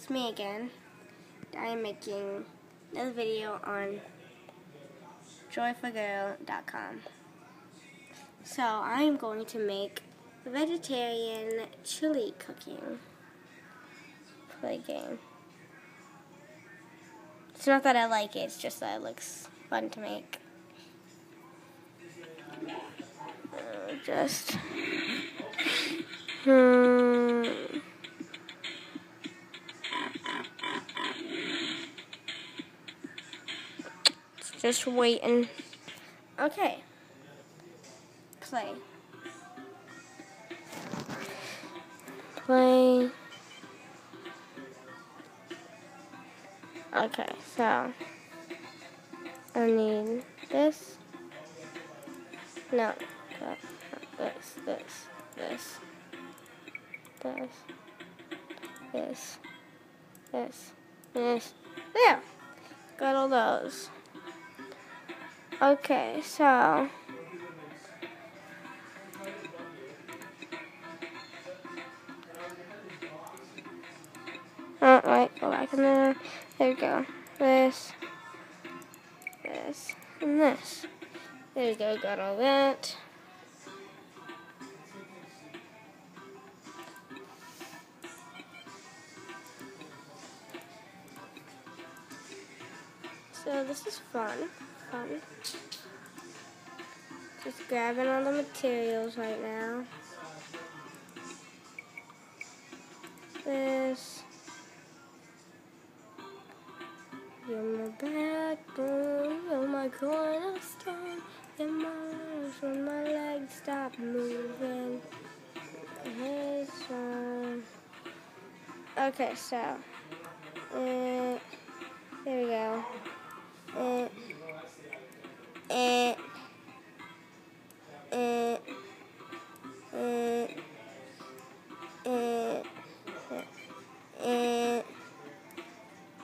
it's me again. I am making another video on joyfulgirl.com. So I am going to make vegetarian chili cooking play game. It's not that I like it, it's just that it looks fun to make. Uh, just hmm. Just waiting. Okay. Play. Play. Okay, so I need this. No, this, this, this, this, this, this, this. There. Got all those. Okay, so Oh, wait, go back in there. There we go. This, this, and this. There we go, got all that. So this is fun. Fun. Just grabbing all the materials right now. This. You're my backbone, you're my cornerstone, you're my arms when my legs stop moving. Hey, son. Okay, so,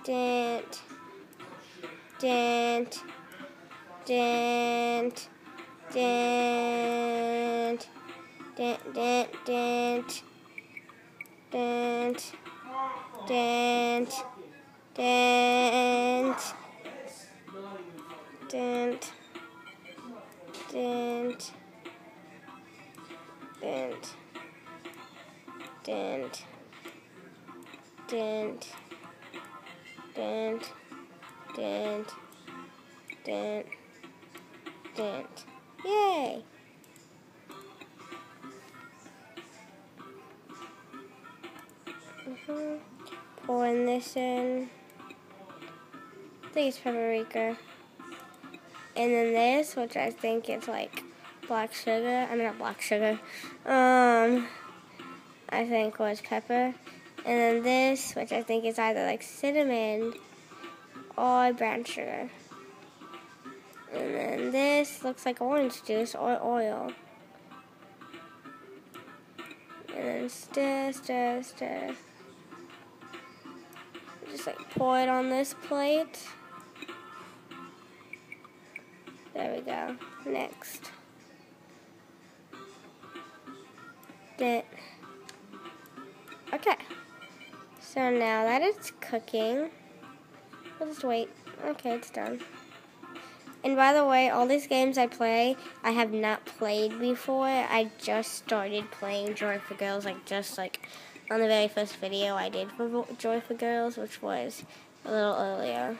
dent, dent, dent, dent, dent, dent, dent, dent, dent, dent, dent, dent, dent, dent, dent, dent, dent, dent, dent. Yay! Mm-hmm. Pouring this in. I think it's paprika. And then this, which I think is like black sugar. I mean, not black sugar. Um, I think was pepper. And then this, which I think is either like cinnamon or brown sugar. And then this looks like orange juice or oil. And then stir, stir, stir. Just like pour it on this plate. There we go. Next. Then. Okay. So now that it's cooking, we'll just wait. Okay, it's done. And by the way, all these games I play, I have not played before. I just started playing Joy for Girls, like just like on the very first video I did for Joy for Girls, which was a little earlier.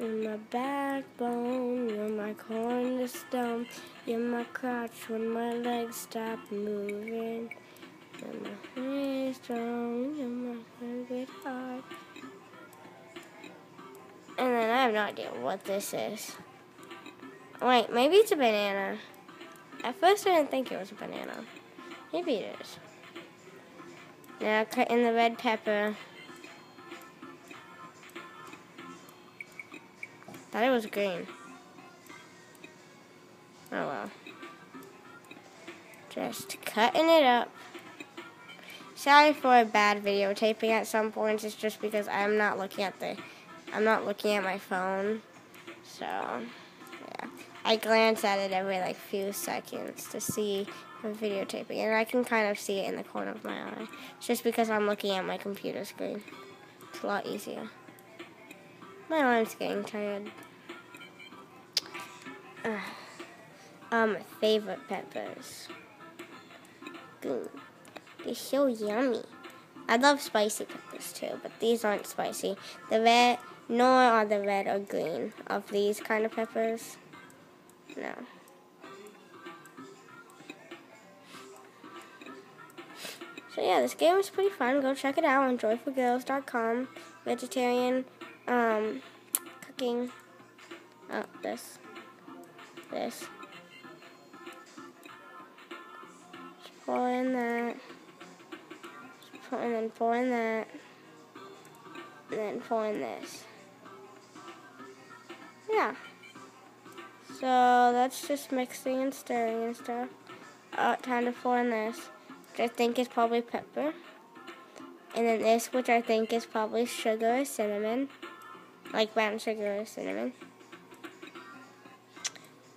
You're my backbone, you're my cornerstone, you're my crotch when my legs stop moving. You're my strong, you're my favorite heart. And then I have no idea what this is. Wait, maybe it's a banana. At first I didn't think it was a banana. Maybe it is. Now cut in the red pepper. Thought it was green. Oh well. Just cutting it up. Sorry for a bad videotaping at some points. It's just because I'm not looking at the, I'm not looking at my phone. So, yeah. I glance at it every like few seconds to see I'm videotaping, and I can kind of see it in the corner of my eye. It's just because I'm looking at my computer screen. It's a lot easier. My arm's getting tired. Uh, um, favorite peppers. They're so yummy. I love spicy peppers too, but these aren't spicy. The red, nor are the red or green of these kind of peppers. No. So yeah, this game is pretty fun. Go check it out on joyfulgirls.com. Vegetarian um, cooking. Oh, this. This. Just pour in that. Pour, and then pour in that. And then pour in this. Yeah. So that's just mixing and stirring and stuff. Uh, time to pour in this, which I think is probably pepper. And then this, which I think is probably sugar or cinnamon. Like brown sugar or cinnamon.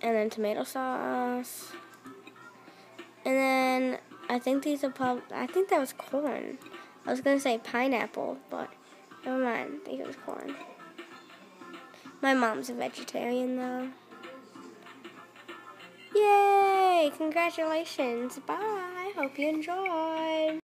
And then tomato sauce. And then I think these are probably, I think that was corn. I was going to say pineapple, but never mind. I think it was corn. My mom's a vegetarian though. Yay! Congratulations. Bye. Hope you enjoy.